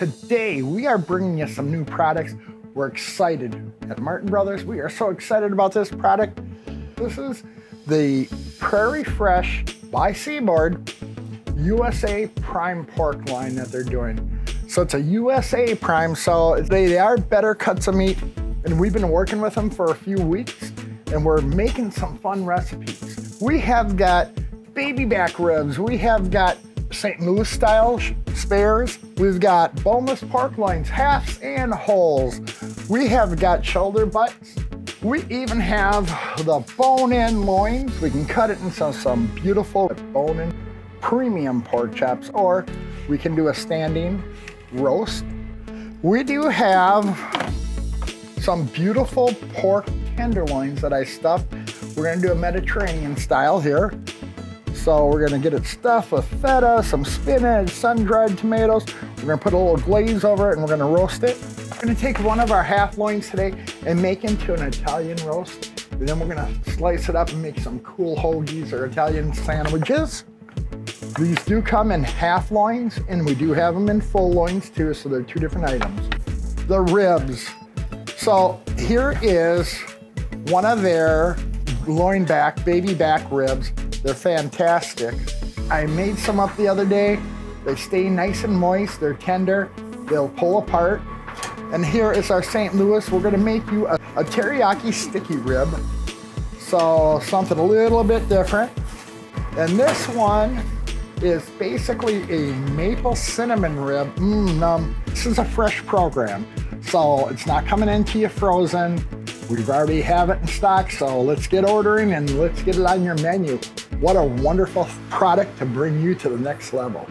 today we are bringing you some new products. We're excited at Martin Brothers. We are so excited about this product. This is the Prairie Fresh by Seaboard USA Prime pork line that they're doing. So it's a USA Prime, so they, they are better cuts of meat, and we've been working with them for a few weeks, and we're making some fun recipes. We have got baby back ribs, we have got St. Louis style spares. We've got boneless pork loins, halves and wholes. We have got shoulder butts. We even have the bone-in loins. We can cut it into some beautiful bone-in premium pork chops, or we can do a standing roast. We do have some beautiful pork tenderloins that I stuffed. We're gonna do a Mediterranean style here. So we're gonna get it stuffed with feta, some spinach, sun-dried tomatoes. We're gonna put a little glaze over it and we're gonna roast it. We're gonna take one of our half loins today and make into an Italian roast. And then we're gonna slice it up and make some cool hoagies or Italian sandwiches. These do come in half loins and we do have them in full loins too, so they're two different items. The ribs. So here is one of their loin back, baby back ribs. They're fantastic. I made some up the other day. They stay nice and moist, they're tender, they'll pull apart. And here is our St. Louis. We're gonna make you a, a teriyaki sticky rib. So something a little bit different. And this one is basically a maple cinnamon rib. Mmm, um, this is a fresh program. So it's not coming into you frozen. We've already have it in stock, so let's get ordering and let's get it on your menu. What a wonderful product to bring you to the next level.